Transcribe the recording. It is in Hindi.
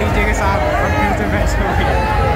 डीजे के साथ और फिर से वैष्णो